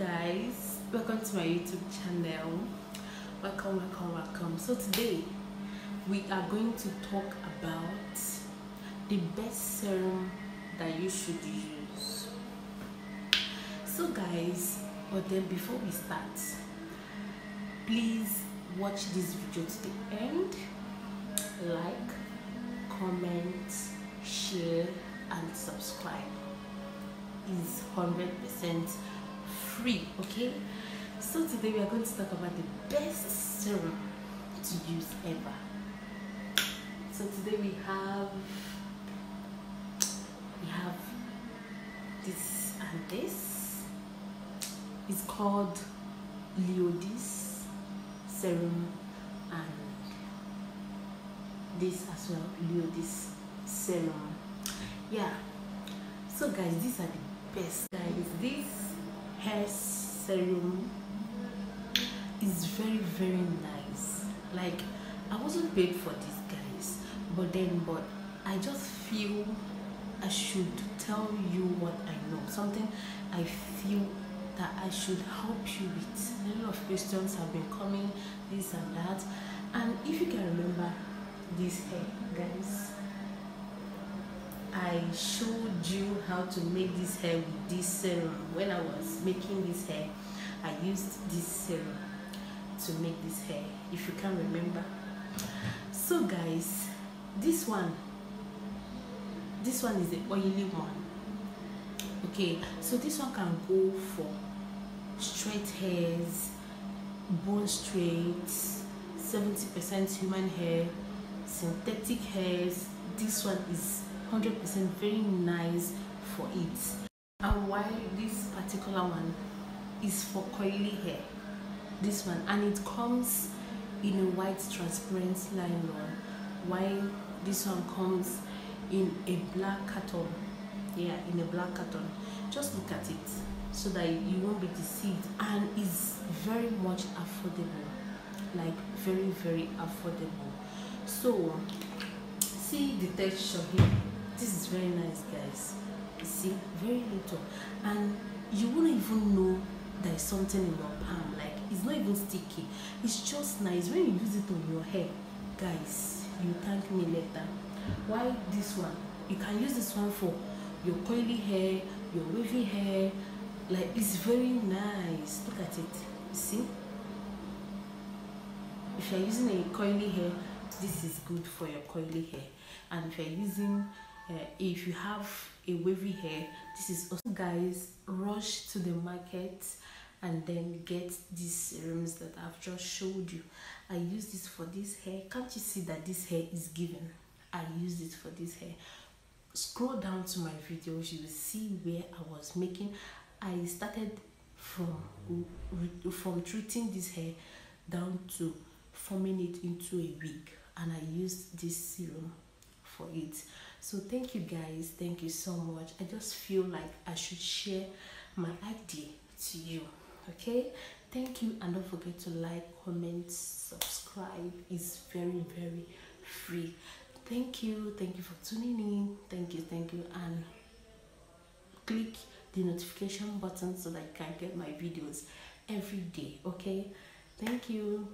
youtube channel. Welcome welcome welcome. So today we are going to talk about the best serum that you should use. So guys but then before we start please watch this video to the end. Like comment share and subscribe. Is 100% free okay? So today we are going to talk about the best serum to use ever. So today we have we have this and this it's called leodis serum and this as well leodis serum. Yeah. So guys these are the best. Guys this hair serum is very very nice. Like i wasn't paid for this guys but then but i just feel i should tell you what i know. Something i feel that i should help you with. A lot of questions have been coming this and that. And if you can remember this hair guys I showed you how to make this hair with this serum. When I was making this hair I used this serum to make this hair if you can remember. So guys this one this one is the oily one. Okay so this one can go for straight hairs bone straight 70% human hair synthetic hairs. This one is 100% very nice for it. And why this particular one is for curly hair? This one and it comes in a white transparent nylon while this one comes in a black carton? Yeah in a black carton. Just look at it so that you won't be deceived. And it's very much affordable like very very affordable. So see the texture here this is very nice guys. You see very little. And you won't even know there's something in your palm. Like it's not even sticky. It's just nice. When you use it on your hair guys you thank me later. Why this one? You can use this one for your curly hair your wavy hair. Like it's very nice. Look at it. You see? If you're using a curly hair this is good for your curly hair. And if you're using uh, if you have a wavy hair this is also guys rush to the market and then get these serums that i've just showed you. I use this for this hair. Can't you see that this hair is given? I use it for this hair. Scroll down to my videos you will see where i was making. I started from from treating this hair down to forming it into a wig and i used this serum for it. So thank you guys thank you so much. I just feel like i should share my idea to you okay? Thank you and don't forget to like comment subscribe. It's very very free. Thank you thank you for tuning in. Thank you thank you and click the notification button so that you can get my videos every day okay? Thank you